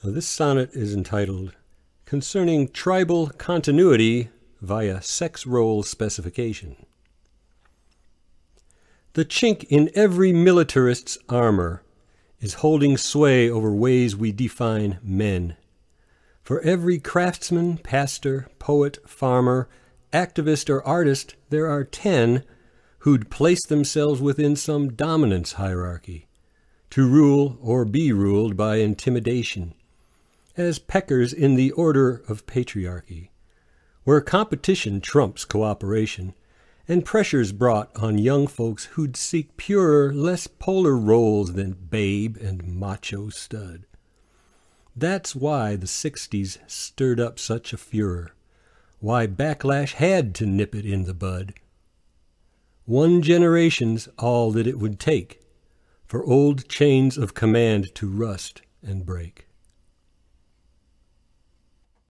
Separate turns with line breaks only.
Uh, this sonnet is entitled Concerning Tribal Continuity via Sex Role Specification. The chink in every militarist's armor is holding sway over ways we define men. For every craftsman, pastor, poet, farmer, activist, or artist, there are ten who'd place themselves within some dominance hierarchy, to rule or be ruled by intimidation as peckers in the order of patriarchy, where competition trumps cooperation, and pressures brought on young folks who'd seek purer, less polar roles than babe and macho stud. That's why the 60s stirred up such a furor, why Backlash had to nip it in the bud. One generation's all that it would take for old chains of command to rust and break.